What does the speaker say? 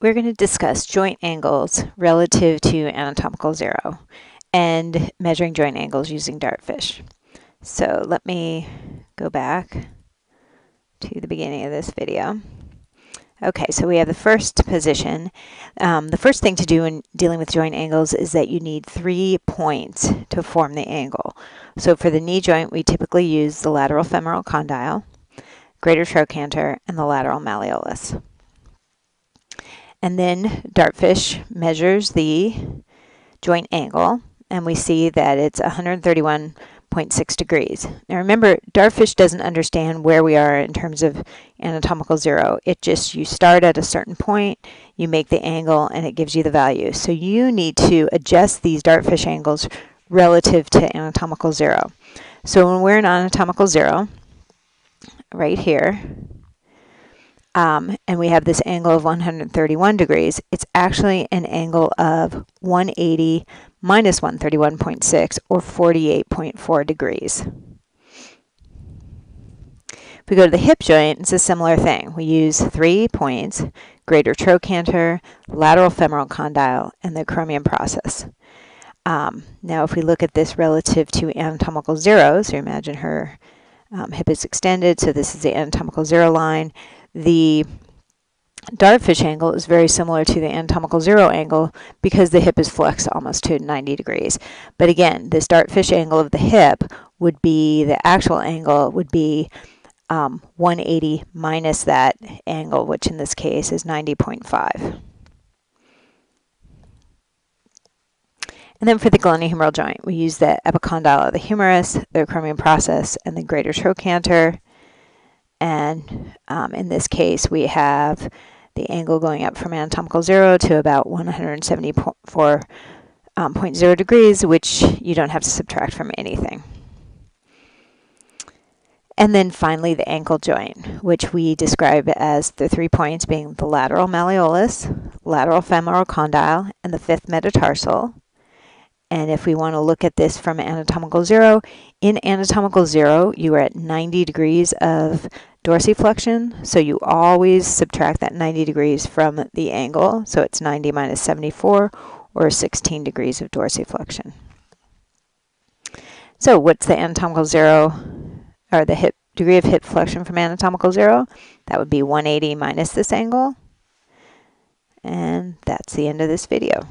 we're going to discuss joint angles relative to anatomical zero and measuring joint angles using dartfish. So let me go back to the beginning of this video. Okay, so we have the first position. Um, the first thing to do in dealing with joint angles is that you need three points to form the angle. So for the knee joint, we typically use the lateral femoral condyle, greater trochanter, and the lateral malleolus. And then Dartfish measures the joint angle, and we see that it's 131.6 degrees. Now remember, Dartfish doesn't understand where we are in terms of anatomical zero. It just, you start at a certain point, you make the angle, and it gives you the value. So you need to adjust these Dartfish angles relative to anatomical zero. So when we're in anatomical zero, right here, um, and we have this angle of 131 degrees, it's actually an angle of 180 minus 131.6 or 48.4 degrees. If we go to the hip joint, it's a similar thing. We use three points, greater trochanter, lateral femoral condyle, and the acromion process. Um, now if we look at this relative to anatomical zero, so imagine her um, hip is extended, so this is the anatomical zero line, the dartfish angle is very similar to the anatomical zero angle because the hip is flexed almost to 90 degrees. But again, this dartfish angle of the hip would be, the actual angle would be um, 180 minus that angle, which in this case is 90.5. And then for the glenohumeral joint, we use the epicondyle of the humerus, the acromion process, and the greater trochanter. And um, in this case, we have the angle going up from anatomical zero to about 174.0 um, degrees, which you don't have to subtract from anything. And then finally the ankle joint, which we describe as the three points being the lateral malleolus, lateral femoral condyle, and the fifth metatarsal. And if we want to look at this from anatomical zero, in anatomical zero, you are at 90 degrees of dorsiflexion. So you always subtract that 90 degrees from the angle. So it's 90 minus 74 or 16 degrees of dorsiflexion. So what's the anatomical zero or the hip degree of hip flexion from anatomical zero? That would be 180 minus this angle. And that's the end of this video.